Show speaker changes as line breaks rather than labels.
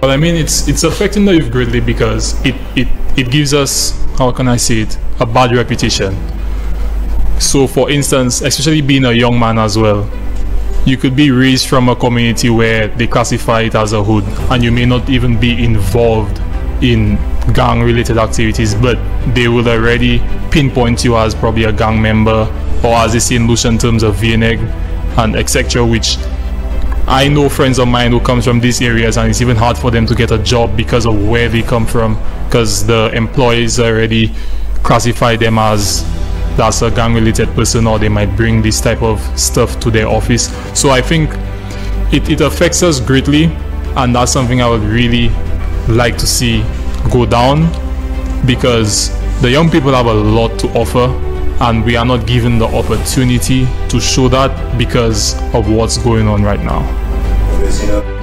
But I mean, it's it's affecting the youth greatly because it, it, it gives us, how can I say it, a bad reputation. So, for instance, especially being a young man as well, you could be raised from a community where they classify it as a hood and you may not even be involved in gang related activities, but they will already pinpoint you as probably a gang member or as they say in Lucian terms of VNEG and etc. which I know friends of mine who comes from these areas and it's even hard for them to get a job because of where they come from because the employees already classify them as that's a gang related person or they might bring this type of stuff to their office. So I think it, it affects us greatly and that's something I would really like to see go down because the young people have a lot to offer and we are not given the opportunity to show that because of what's going on right now.